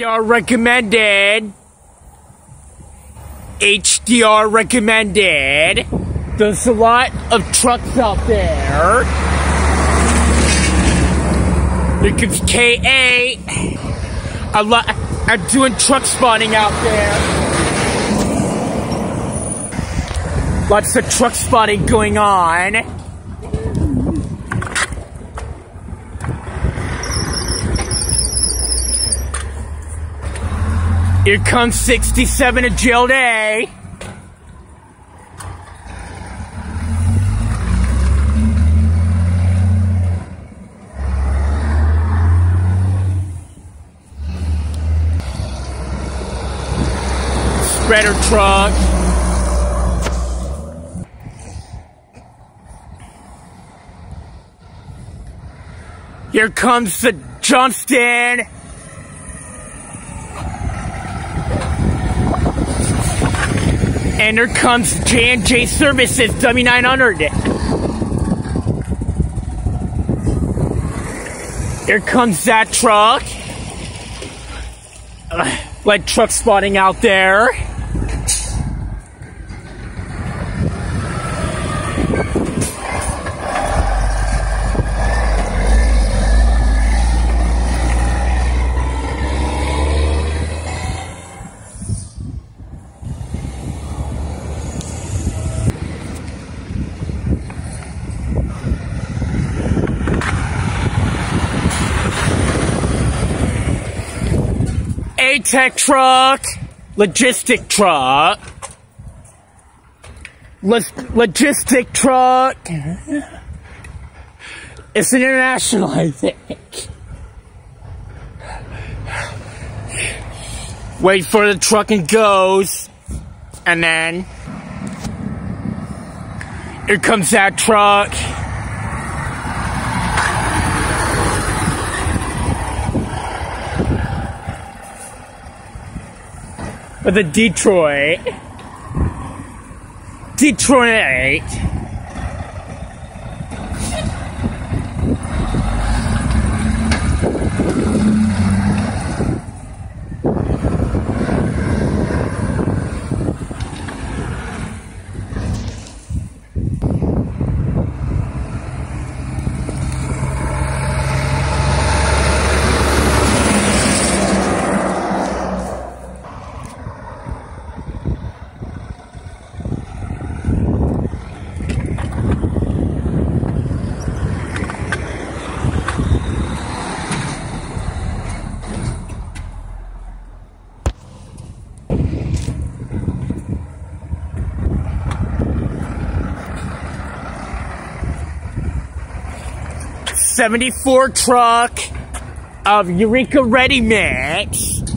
HDR recommended. HDR recommended. There's a lot of trucks out there. Here comes KA. A lot. I'm doing truck spotting out there. Lots of truck spotting going on. Here comes 67 a jail day. Spreader truck. Here comes the Johnston. And here comes J&J Services W900. Here comes that truck. Uh, like truck spotting out there. A-Tech truck, logistic truck, Lo- logistic truck. It's an international, I think. Wait for the truck and goes, and then here comes that truck. With the Detroit. Detroit. Seventy-four truck of Eureka Ready Mix.